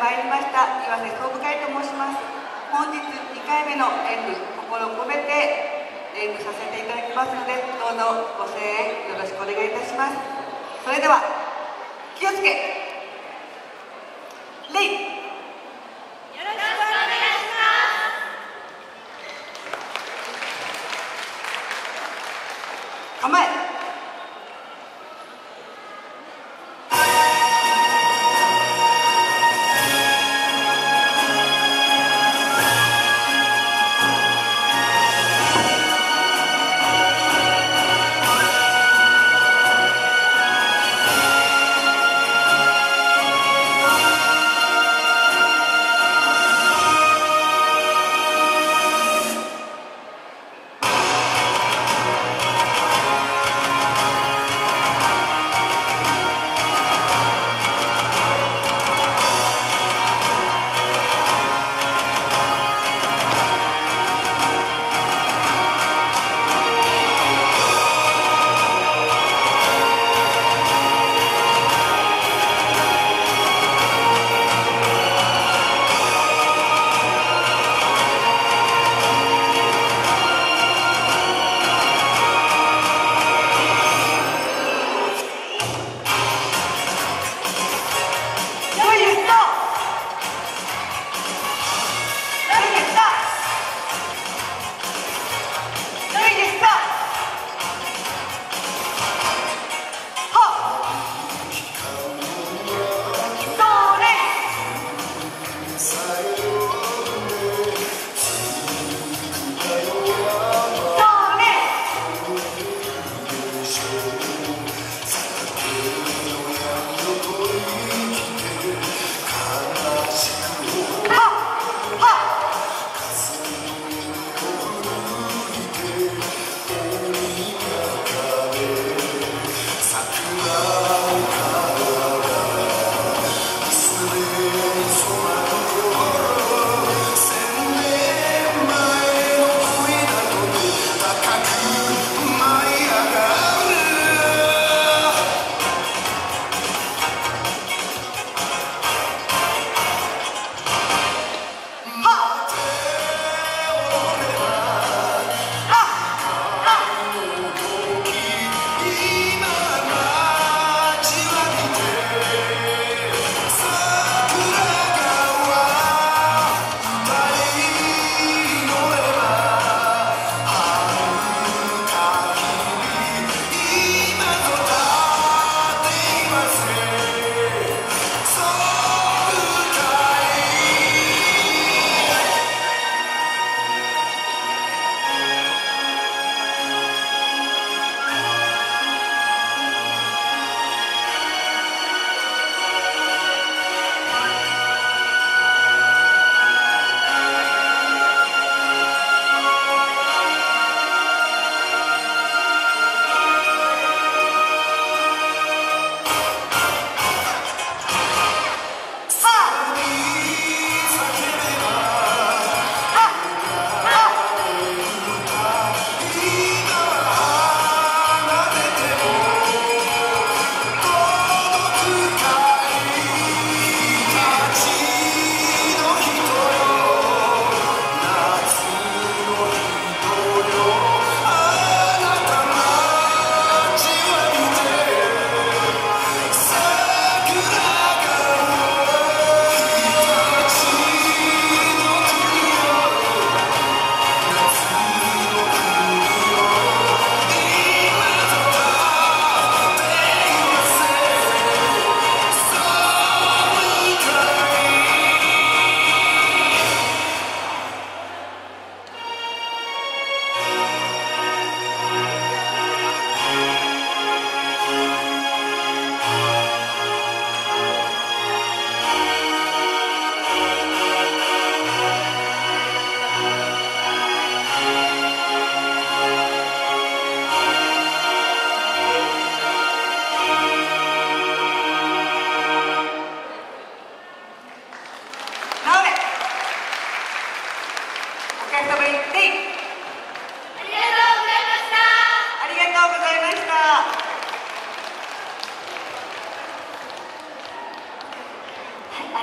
参りました。岩瀬総務会と申します。本日2回目の演舞心を込めて演舞させていただきますのでどうぞご声援よろしくお願いいたします。それでは気をつけ。レイ。よろしくお願いします。構え。